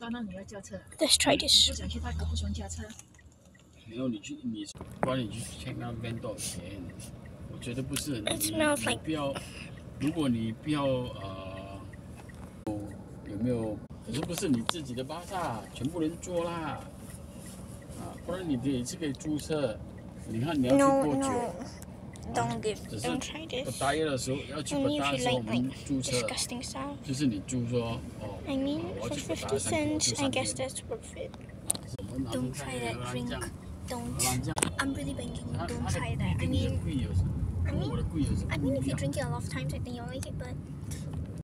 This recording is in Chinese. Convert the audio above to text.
到那你要驾车，Let's try this. 不想去泰国，不喜欢驾车，没有你去你管你去 check 那 van 多少钱，我觉得不是 smells like- 不要，如果你不要呃，有没有？可是不是你自己的巴萨，全部人坐啦，啊，不然你也是可以注册。你看你要去多久？no. Don't give. 只是 Don't try 我 this. 大一的时候要去 Only 北大 if 的 you 时候，我 like 们 like 租车， disgusting style. 就是你租说哦， I mean, 我要 for 去北大 fifty 三天，我 cents, 住 I 三 guess 天。 that's worth it. 我们拿 Don't 去 try 看 that 荷兰 drink. 酱，荷 Don't. 兰酱。 I'm really begging you, 它 don't 它的 try that. I 跟你的 mean, 贵有什么？ I 跟 mean- 我的贵有什么 I 不 mean, 一 if you 样？ drink it a lot of times, I think you'll like it. But